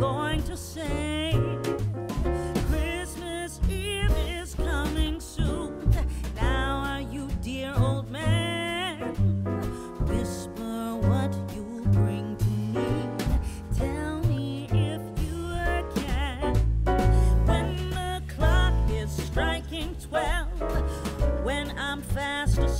going to say. Christmas Eve is coming soon. Now are you dear old man? Whisper what you'll bring to me. Tell me if you can. When the clock is striking twelve When I'm fast asleep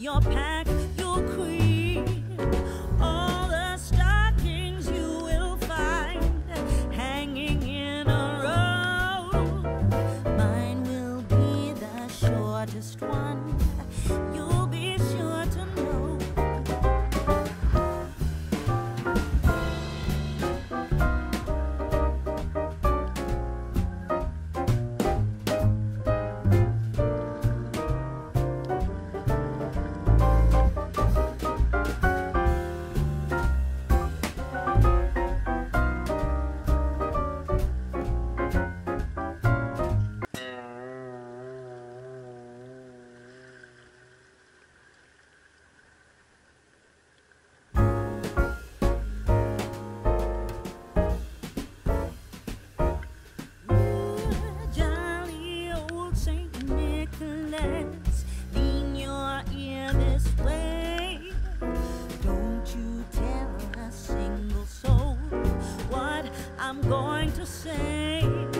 your pack, your queen, all the stockings you will find hanging in a row. Mine will be the shortest one. to say.